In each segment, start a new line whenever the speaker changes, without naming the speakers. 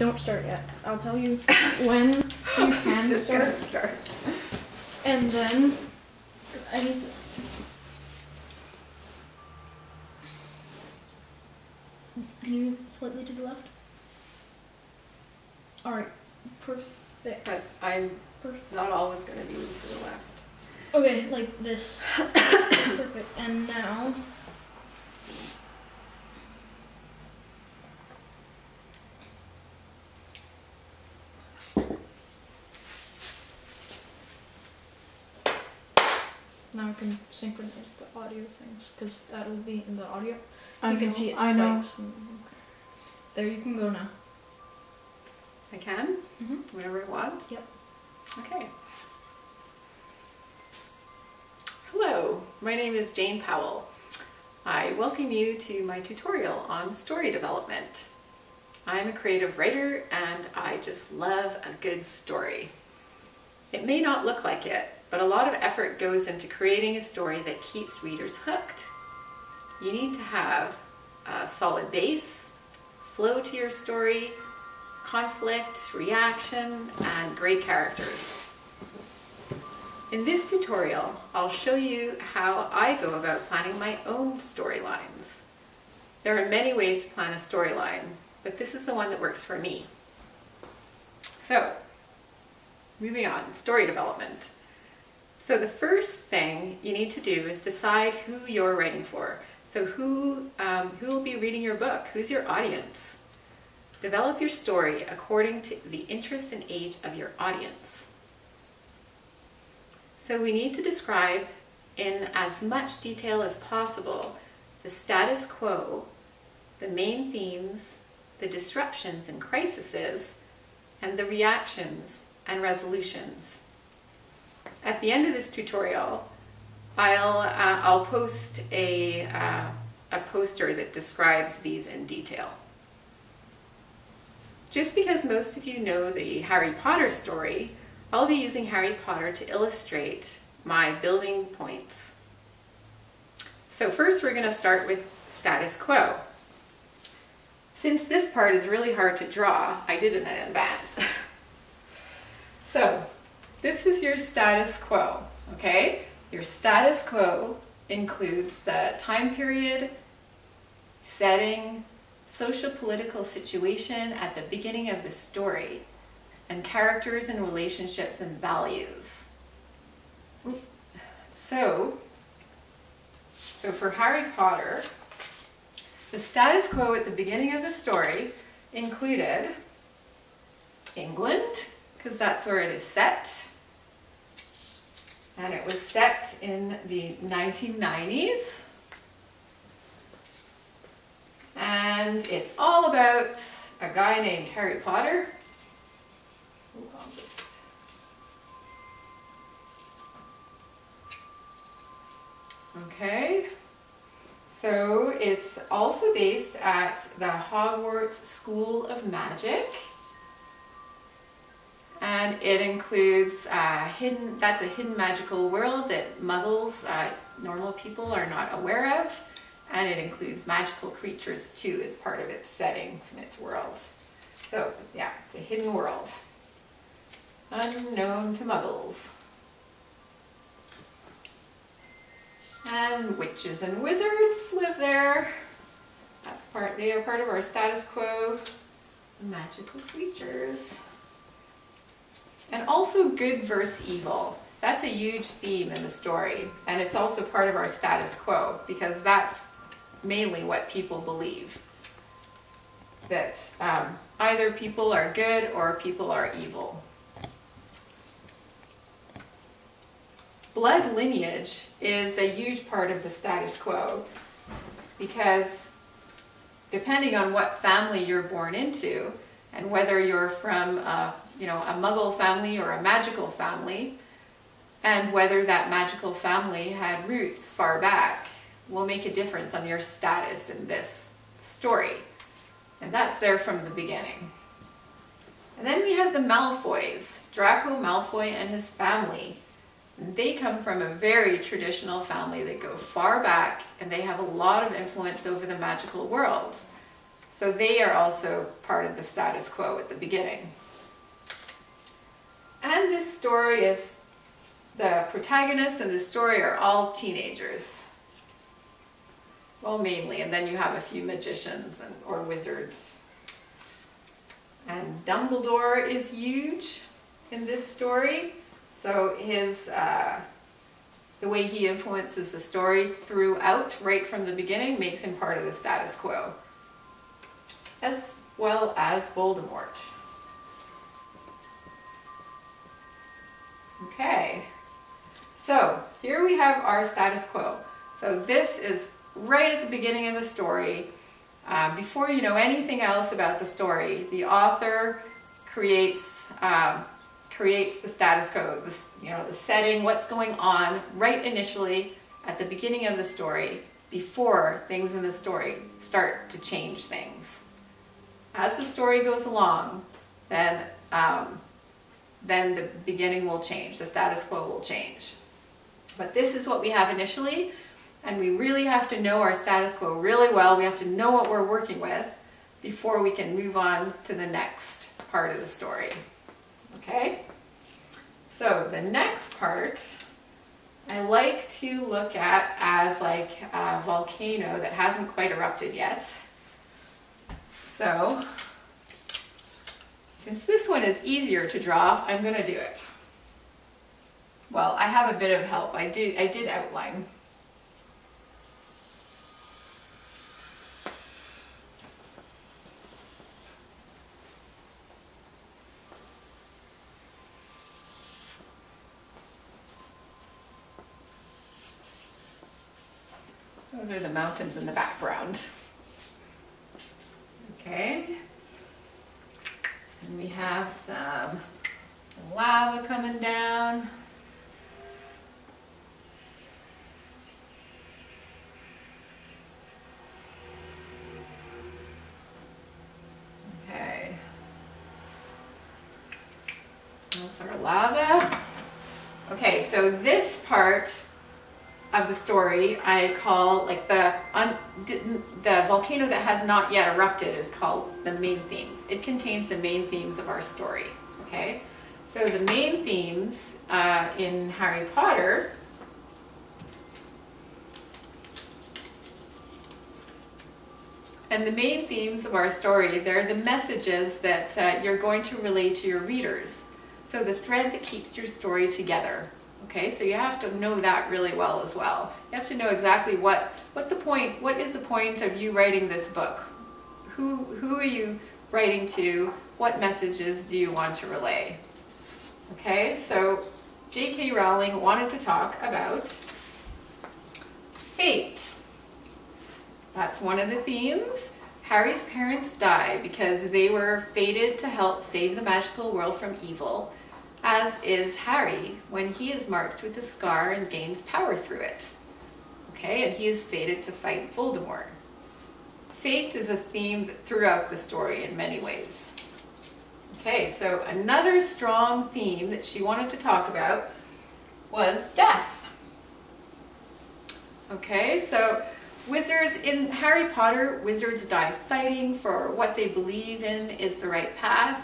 don't start yet. I'll tell you when you can
just
start,
gonna start.
and then I need to. Can you slightly to the left? All right, perfect.
But I'm
Perfect.
not always gonna be to the left.
Okay, like this. perfect. And now. Now I can synchronize the audio things because that'll be in the audio.
I
you can
know,
see it
I know.
spikes. and- There, you can go now.
I can,
Mhm.
whenever I want?
Yep.
Okay. Hello, my name is Jane Powell. I welcome you to my tutorial on story development. I'm a creative writer and I just love a good story. It may not look like it, but a lot of effort goes into creating a story that keeps readers hooked. You need to have a solid base, flow to your story, conflict, reaction, and great characters. In this tutorial, I'll show you how I go about planning my own storylines. There are many ways to plan a storyline, but this is the one that works for me. So, moving on, story development. So the first thing you need to do is decide who you're writing for. So who, um, who will be reading your book? Who's your audience? Develop your story according to the interest and age of your audience. So we need to describe in as much detail as possible the status quo, the main themes, the disruptions and crises, and the reactions and resolutions. At the end of this tutorial, I'll, uh, I'll post a, uh, a poster that describes these in detail. Just because most of you know the Harry Potter story, I'll be using Harry Potter to illustrate my building points. So first we're going to start with status quo. Since this part is really hard to draw, I did it in advance. so this is your status quo, okay? Your status quo includes the time period, setting, social political situation at the beginning of the story, and characters and relationships and values. So, so for Harry Potter, the status quo at the beginning of the story included England, because that's where it is set. And it was set in the 1990s. And it's all about a guy named Harry Potter. Ooh, just- Okay, so it's also based at the Hogwarts School of Magic. And it includes uh, hidden, that's a hidden magical world that muggles, uh, normal people are not aware of. And it includes magical creatures too as part of its setting and its world. So yeah, it's a hidden world. Unknown to muggles. And witches and wizards live there. That's part, they are part of our status quo. Magical creatures. And also good versus evil. That's a huge theme in the story. And it's also part of our status quo because that's mainly what people believe. That um, either people are good or people are evil. Blood lineage is a huge part of the status quo because depending on what family you're born into and whether you're from a, you know, a muggle family or a magical family and whether that magical family had roots far back will make a difference on your status in this story. And that's there from the beginning. And then we have the Malfoys, Draco Malfoy and his family. And they come from a very traditional family that go far back and they have a lot of influence over the magical world. So they are also part of the status quo at the beginning. And this story is, the protagonists in this story are all teenagers. Well, mainly, and then you have a few magicians and, or wizards. And Dumbledore is huge in this story. So his, uh, the way he influences the story throughout, right from the beginning, makes him part of the status quo. As well as Voldemort. Okay, so here we have our status quo. So this is right at the beginning of the story. Uh, before you know anything else about the story, the author creates um, creates the status quo, you know, the setting, what's going on right initially at the beginning of the story before things in the story start to change things. As the story goes along, then um, then the beginning will change, the status quo will change. But this is what we have initially, and we really have to know our status quo really well. We have to know what we're working with before we can move on to the next part of the story. Okay? So the next part I like to look at as like a volcano that hasn't quite erupted yet. So since this one is easier to draw, I'm going to do it. Well, I have a bit of help. I, do, I did outline. Those are the mountains in the background. Okay. We have some lava coming down. Okay. That's our lava. Okay, so this part of the story I call like the un, the volcano that has not yet erupted is called the main themes. It contains the main themes of our story. Okay, so the main themes uh, in Harry Potter. And the main themes of our story, they're the messages that uh, you're going to relay to your readers. So the thread that keeps your story together. Okay, so you have to know that really well as well. You have to know exactly what, what the point, what is the point of you writing this book? Who, who are you writing to? What messages do you want to relay? Okay, so J.K. Rowling wanted to talk about fate. That's one of the themes. Harry's parents die because they were fated to help save the magical world from evil as is Harry when he is marked with a scar and gains power through it. Okay, and he is fated to fight Voldemort. Fate is a theme throughout the story in many ways. Okay, so another strong theme that she wanted to talk about was death. Okay, so wizards in Harry Potter, wizards die fighting for what they believe in is the right path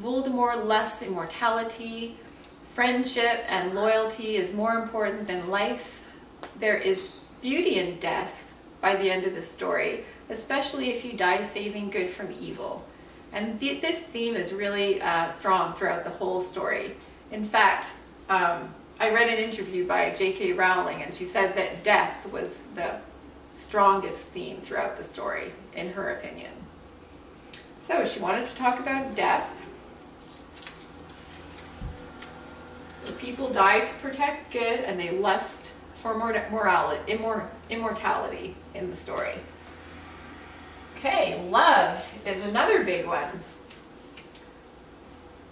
Voldemort lusts immortality. Friendship and loyalty is more important than life. There is beauty in death by the end of the story, especially if you die saving good from evil. And th this theme is really uh, strong throughout the whole story. In fact, um, I read an interview by J.K. Rowling, and she said that death was the strongest theme throughout the story, in her opinion. So she wanted to talk about death, So people die to protect good and they lust for morality, immor immortality in the story. Okay, love is another big one.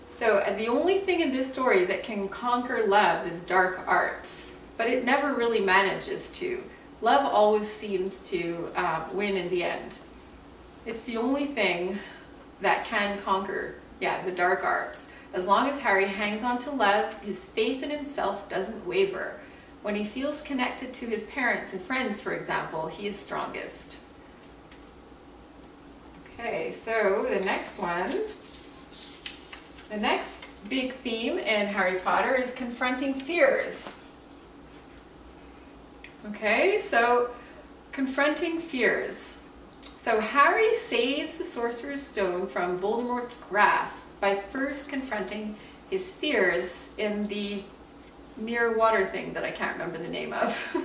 So the only thing in this story that can conquer love is dark arts, but it never really manages to. Love always seems to uh, win in the end. It's the only thing that can conquer, yeah, the dark arts. As long as Harry hangs on to love, his faith in himself doesn't waver. When he feels connected to his parents and friends, for example, he is strongest. Okay, so the next one, the next big theme in Harry Potter is confronting fears. Okay, so confronting fears. So Harry saves the Sorcerer's Stone from Voldemort's grasp by first confronting his fears in the mirror water thing that I can't remember the name of.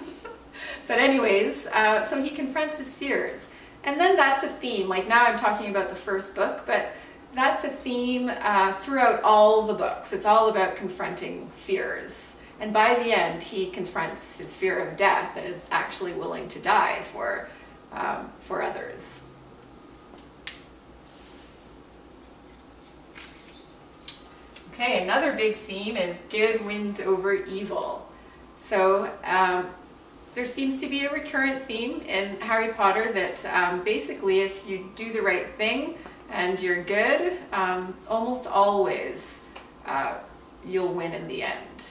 but anyways, uh, so he confronts his fears. And then that's a theme, like now I'm talking about the first book, but that's a theme uh, throughout all the books. It's all about confronting fears. And by the end, he confronts his fear of death and is actually willing to die for, um, for others. Okay, another big theme is good wins over evil. So um, there seems to be a recurrent theme in Harry Potter that um, basically if you do the right thing and you're good, um, almost always uh, you'll win in the end.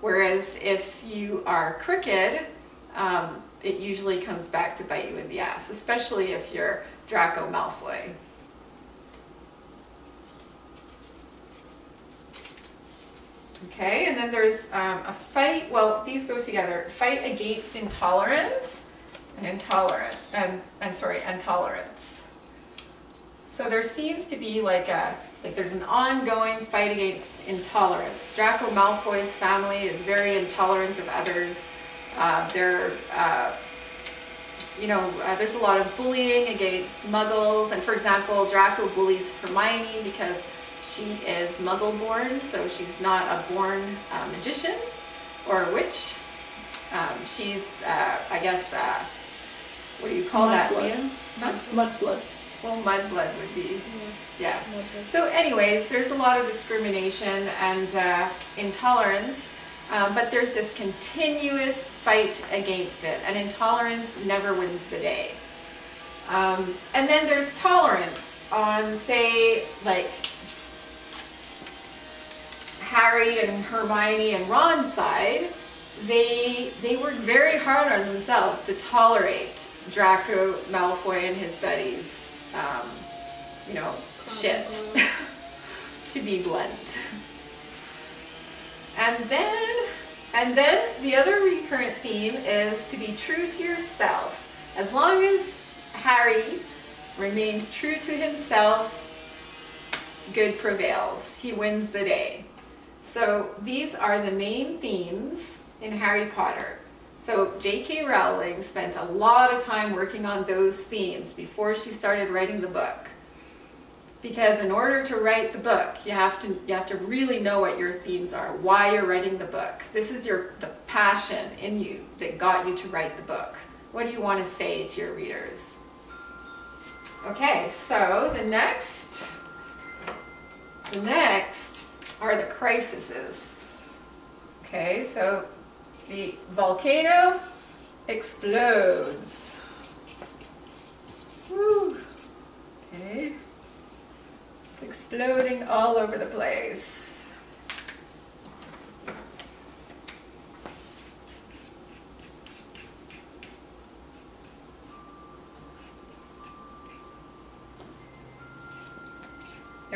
Whereas if you are crooked, um, it usually comes back to bite you in the ass, especially if you're Draco Malfoy. Okay, and then there's um, a fight, well, these go together. Fight against intolerance and intolerant, and, and sorry, intolerance. So there seems to be like a, like there's an ongoing fight against intolerance. Draco Malfoy's family is very intolerant of others. Uh, they're, uh, you know, uh, there's a lot of bullying against muggles. And for example, Draco bullies Hermione because she is muggle born, so she's not a born uh, magician or a witch. Um, she's, uh, I guess, uh, what do you call that,
Mudblood.
Liam? Huh?
Mudblood.
Well, mudblood would be, yeah.
Mudblood.
So anyways, there's a lot of discrimination and uh, intolerance, um, but there's this continuous fight against it, and intolerance never wins the day. Um, and then there's tolerance on, say, like Harry and Hermione and Ron's side, they they worked very hard on themselves to tolerate Draco Malfoy and his buddies, um, you know, shit, to be blunt. And then, and then the other recurrent theme is to be true to yourself. As long as Harry remains true to himself, good prevails. He wins the day. So these are the main themes in Harry Potter. So J.K. Rowling spent a lot of time working on those themes before she started writing the book. Because in order to write the book, you have to you have to really know what your themes are, why you're writing the book. This is your the passion in you that got you to write the book. What do you want to say to your readers? Okay, so the next the next are the crises. Okay, so the volcano explodes. Woo. Okay. It's exploding all over the place.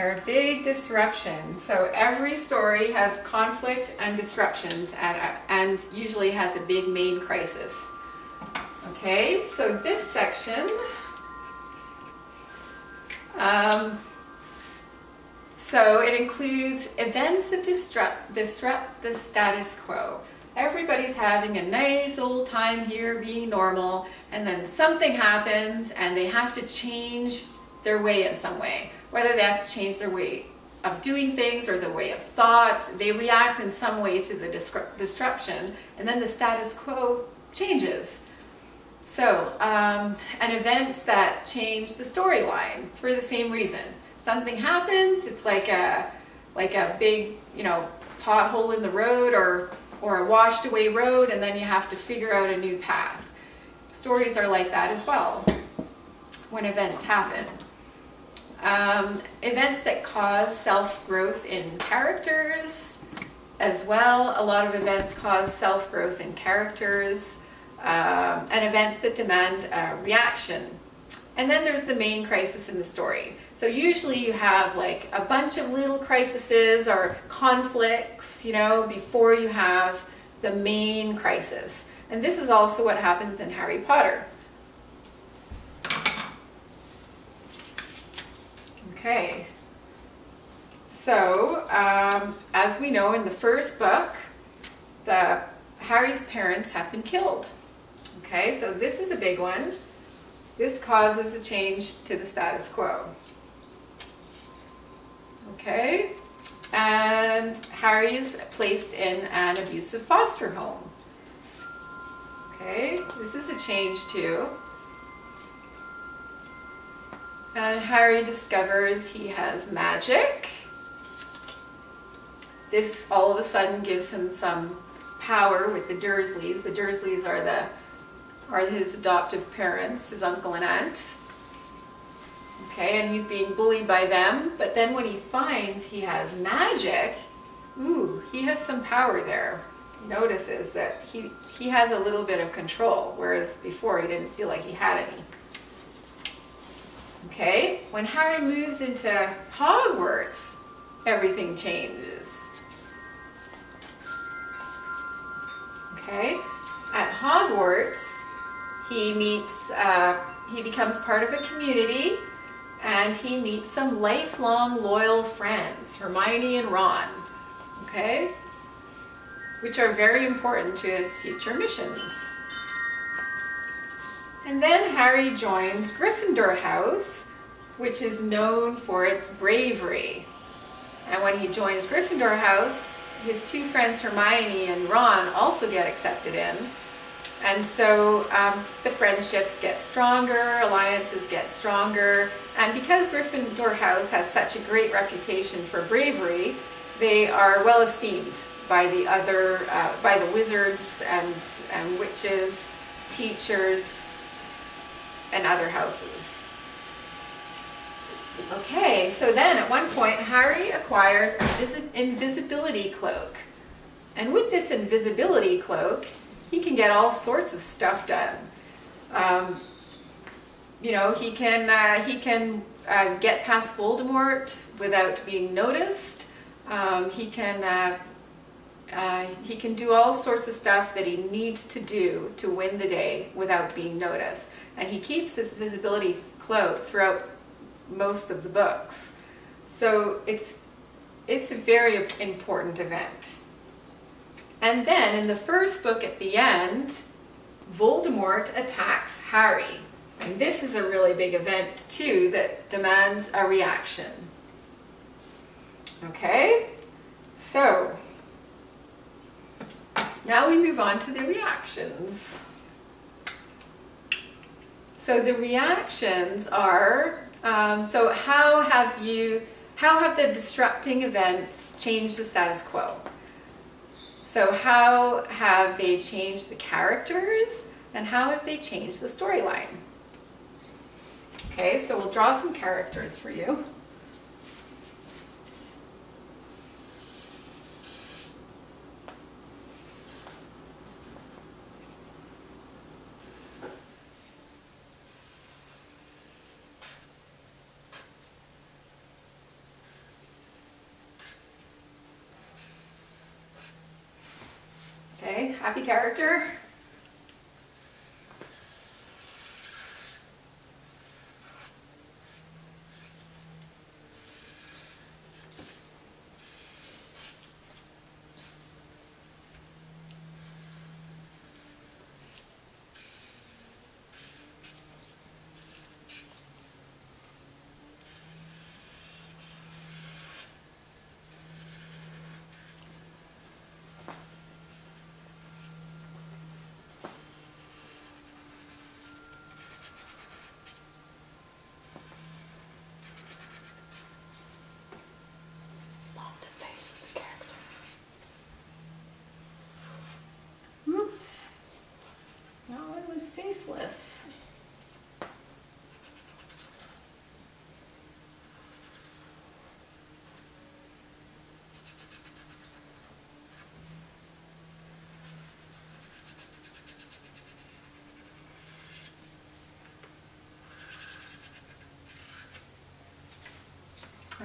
Are big disruptions. So every story has conflict and disruptions and, and usually has a big main crisis. Okay, so this section, um, so it includes events that disrupt, disrupt the status quo. Everybody's having a nice old time here being normal and then something happens and they have to change their way in some way. Whether they have to change their way of doing things or their way of thought, they react in some way to the disruption and then the status quo changes. So, um, and events that change the storyline for the same reason. Something happens, it's like a, like a big, you know, pothole in the road or, or a washed away road and then you have to figure out a new path. Stories are like that as well when events happen. Um, events that cause self-growth in characters as well. A lot of events cause self-growth in characters um, and events that demand a reaction. and then there's the main crisis in the story. So usually you have like a bunch of little crises or conflicts, you know, before you have the main crisis. And this is also what happens in Harry Potter. Okay. So, um, as we know in the first book, the Harry's parents have been killed. Okay, so this is a big one. This causes a change to the status quo. Okay, and Harry is placed in an abusive foster home. Okay, this is a change too. And Harry discovers he has magic. This all of a sudden gives him some power with the Dursleys. The Dursleys are the are his adoptive parents, his uncle and aunt. Okay, and he's being bullied by them, but then when he finds he has magic, ooh, he has some power there. He notices that he, he has a little bit of control, whereas before he didn't feel like he had any. Okay, when Harry moves into Hogwarts, everything changes. Okay, at Hogwarts, he meets, uh, he becomes part of a community and he meets some lifelong loyal friends, Hermione and Ron, okay? Which are very important to his future missions. And then Harry joins Gryffindor House, which is known for its bravery. And when he joins Gryffindor House, his two friends Hermione and Ron also get accepted in. And so um, the friendships get stronger, alliances get stronger, and because Gryffindor House has such a great reputation for bravery, they are well esteemed by the other, uh, by the wizards and, and witches, teachers, and other houses. Okay, so then at one point, Harry acquires an invisibility cloak. And with this invisibility cloak, he can get all sorts of stuff done. Um, you know, he can uh, he can uh, get past Voldemort without being noticed. Um, he can uh, uh, he can do all sorts of stuff that he needs to do to win the day without being noticed. And he keeps this visibility cloak throughout most of the books. So it's it's a very important event. And then in the first book at the end, Voldemort attacks Harry. And this is a really big event too that demands a reaction. Okay, so now we move on to the reactions. So the reactions are, um, so how have you, how have the disrupting events changed the status quo? So how have they changed the characters and how have they changed the storyline? Okay, so we'll draw some characters for you. Okay, happy character. was faceless.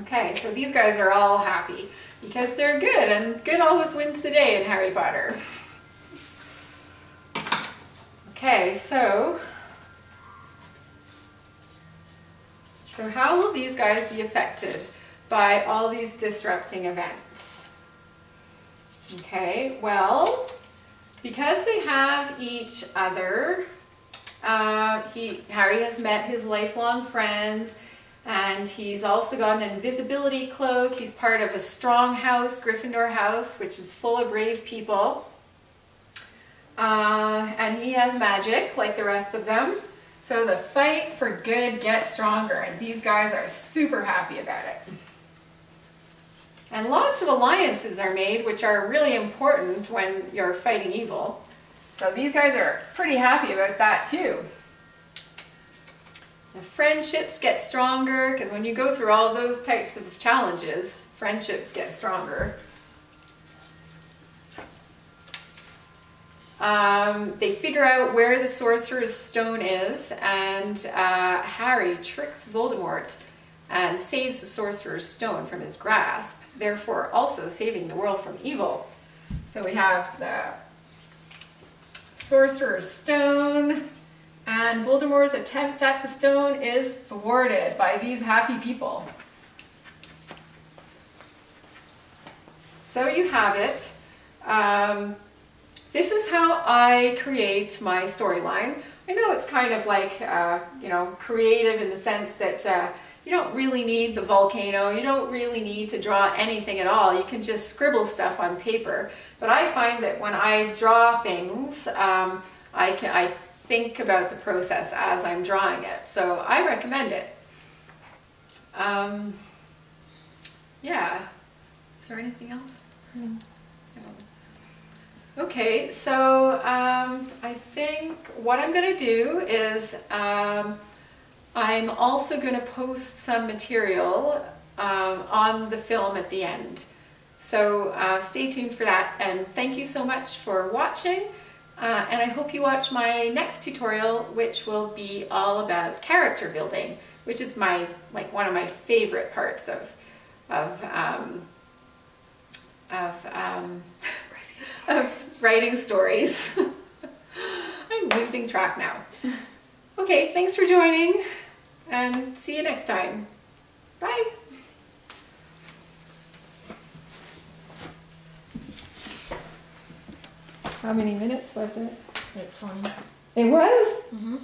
Okay, so these guys are all happy because they're good and good always wins the day in Harry Potter. Okay, so so how will these guys be affected by all these disrupting events? Okay, well, because they have each other, uh, he Harry has met his lifelong friends and he's also got an invisibility cloak. He's part of a strong house, Gryffindor house, which is full of brave people. Uh, and he has magic like the rest of them. So the fight for good gets stronger and these guys are super happy about it. And lots of alliances are made which are really important when you're fighting evil. So these guys are pretty happy about that too. The friendships get stronger because when you go through all those types of challenges, friendships get stronger. Um, they figure out where the Sorcerer's Stone is, and uh, Harry tricks Voldemort and saves the Sorcerer's Stone from his grasp, therefore also saving the world from evil. So we have the Sorcerer's Stone, and Voldemort's attempt at the stone is thwarted by these happy people. So you have it. Um, this is how I create my storyline. I know it's kind of like, uh, you know, creative in the sense that uh, you don't really need the volcano, you don't really need to draw anything at all. You can just scribble stuff on paper. But I find that when I draw things, um, I, can, I think about the process as I'm drawing it. So I recommend it. Um, yeah. Is there anything else?
Mm.
Okay, so um, I think what I'm going to do is um, I'm also going to post some material um, on the film at the end. So uh, stay tuned for that and thank you so much for watching. Uh, and I hope you watch my next tutorial, which will be all about character building, which is my like one of my favorite parts of of um, of um, of writing stories. I'm losing track now. Okay, thanks for joining, and see you next time. Bye. How many minutes was it?
Like 20.
It was?
Mm-hmm.